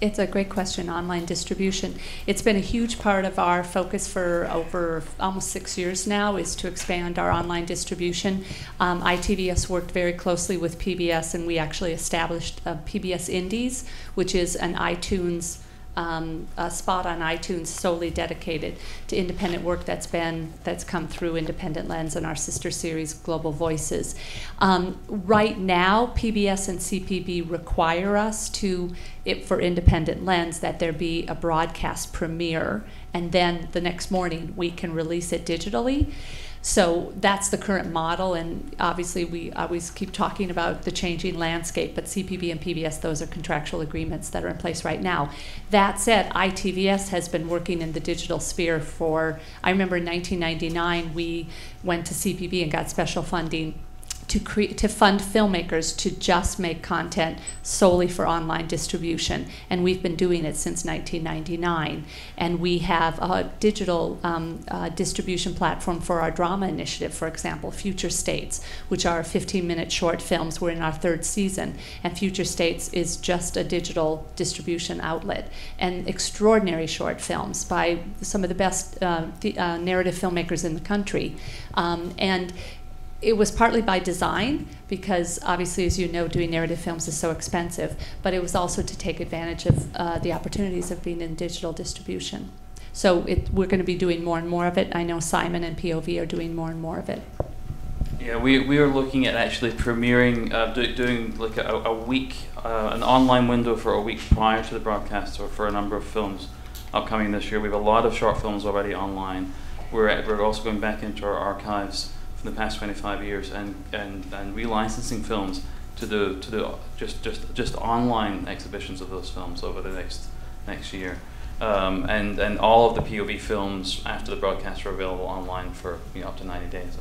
It's a great question, online distribution. It's been a huge part of our focus for over almost six years now is to expand our online distribution. Um, ITVS worked very closely with PBS and we actually established uh, PBS Indies, which is an iTunes um, a spot on iTunes solely dedicated to independent work that's been that's come through Independent Lens and our sister series Global Voices. Um, right now, PBS and CPB require us to, it, for Independent Lens, that there be a broadcast premiere, and then the next morning we can release it digitally. So that's the current model, and obviously we always keep talking about the changing landscape, but CPB and PBS, those are contractual agreements that are in place right now. That said, ITVS has been working in the digital sphere for, I remember in 1999, we went to CPB and got special funding to create to fund filmmakers to just make content solely for online distribution, and we've been doing it since 1999. And we have a digital um, uh, distribution platform for our drama initiative, for example, Future States, which are 15-minute short films. We're in our third season, and Future States is just a digital distribution outlet, and extraordinary short films by some of the best uh, uh, narrative filmmakers in the country, um, and it was partly by design because obviously as you know doing narrative films is so expensive but it was also to take advantage of uh, the opportunities of being in digital distribution. So it, we're going to be doing more and more of it. I know simon and pov are doing more and more of it. Yeah we, we are looking at actually premiering uh, do, doing like a, a week uh, an online window for a week prior to the broadcast or for a number of films upcoming this year. We have a lot of short films already online. We're, at, we're also going back into our archives for the past 25 years and, and, and relicensing films to do, to do just, just, just online exhibitions of those films over the next, next year. Um, and, and all of the POV films after the broadcast are available online for you know, up to 90 days.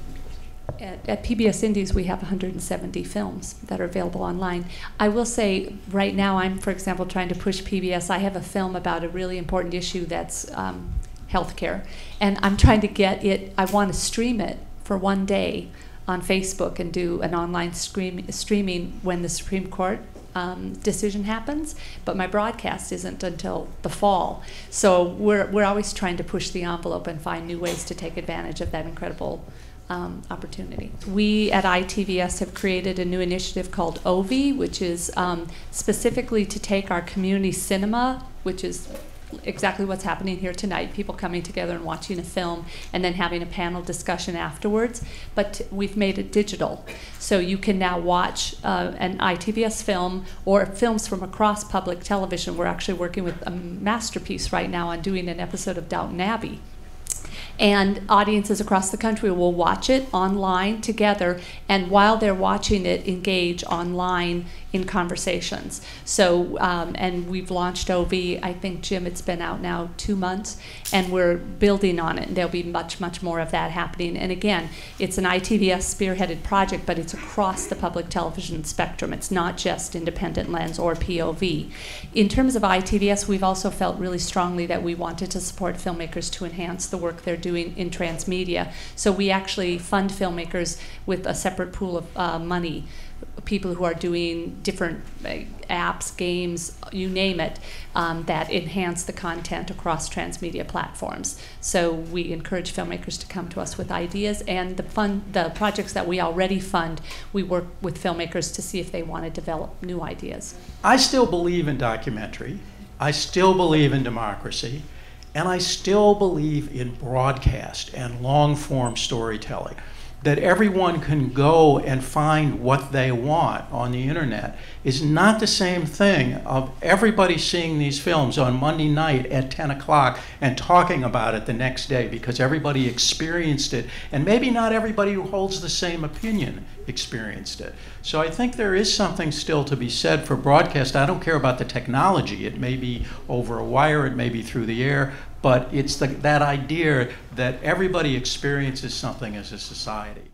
At, at, PBS Indies, we have 170 films that are available online. I will say, right now, I'm, for example, trying to push PBS. I have a film about a really important issue that's um, healthcare, and I'm trying to get it. I want to stream it for one day on Facebook and do an online stream, streaming when the Supreme Court um, decision happens, but my broadcast isn't until the fall. So we're, we're always trying to push the envelope and find new ways to take advantage of that incredible um, opportunity. We at ITVS have created a new initiative called OVI, which is um, specifically to take our community cinema, which is exactly what's happening here tonight people coming together and watching a film and then having a panel discussion afterwards. But we've made it digital. So you can now watch uh, an ITVS film or films from across public television. We're actually working with a masterpiece right now on doing an episode of Downton Abbey and audiences across the country will watch it online together. And while they're watching it engage online in conversations. So um, and we've launched ov i think jim it's been out now two months and we're building on it. And there'll be much much more of that happening. And again it's an itvs spearheaded project but it's across the public television spectrum. It's not just independent lens or pov in terms of itvs we've also felt really strongly that we wanted to support filmmakers to enhance the work they're doing doing in transmedia. So we actually fund filmmakers with a separate pool of uh, money people who are doing different uh, apps, games, you name it, um, that enhance the content across transmedia platforms. So we encourage filmmakers to come to us with ideas, and the fund, the projects that we already fund, we work with filmmakers to see if they want to develop new ideas. I still believe in documentary. I still believe in democracy. And I still believe in broadcast and long form storytelling. That everyone can go and find what they want on the internet is not the same thing of everybody seeing these films on Monday night at 10 o'clock and talking about it the next day because everybody experienced it. And maybe not everybody who holds the same opinion experienced it. So I think there is something still to be said for broadcast. I don't care about the technology. It may be over a wire, it may be through the air, but it's the, that idea that everybody experiences something as a society.